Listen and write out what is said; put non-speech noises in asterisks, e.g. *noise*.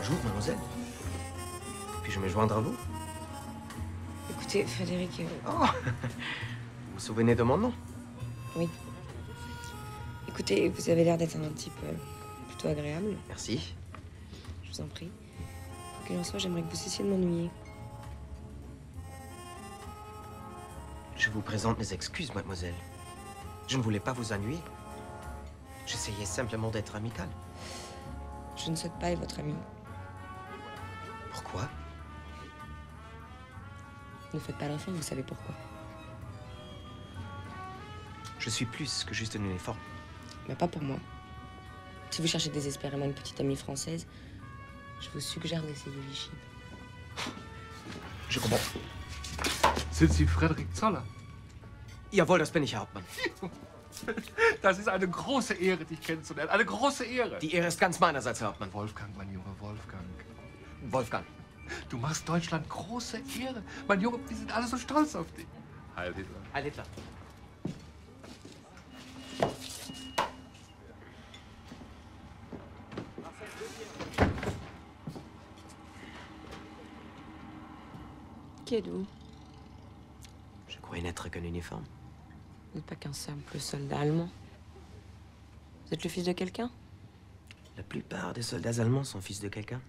Bonjour, mademoiselle. Puis-je me joindre à vous? Écoutez, Frédéric, euh, Oh *laughs* Vous vous souvenez de mon nom? Oui. Écoutez, vous avez l'air d'être un type euh, plutôt agréable. Merci. Je vous en prie. Quoi qu'il en soit, j'aimerais que vous cessiez de m'ennuyer. Je vous présente mes excuses, mademoiselle. Je ne voulais pas vous ennuyer. J'essayais simplement d'être amical. Je ne souhaite pas être votre ami. Pourquoi? Ne faites pas l'enfant, vous savez pourquoi. Je suis plus que juste un uniforme. Mais pas pour moi. Si vous cherchez désespérément une petite amie française, je vous suggère d'essayer Vichy. Je comprends. Sind Sie Frederik Zoller? Jawohl, das bin ich, Herr Hauptmann. *laughs* Das ist eine große Ehre, dich kennenzulernen. Eine große Ehre. Die Ehre ist ganz meinerseits, Herr Hauptmann. Wolfgang, mein Junge, Wolfgang. Wolfgang. Du machst Deutschland große Ehre. Mein Junge, wir sind alle so stolz auf dich. Heil Hitler. Heil Hitler. Qui êtes-vous? Je croyais n'être qu'un uniforme. Vous n'êtes pas qu'un simple soldat allemand. Vous êtes le fils de quelqu'un? La plupart des soldats allemands sont fils de quelqu'un.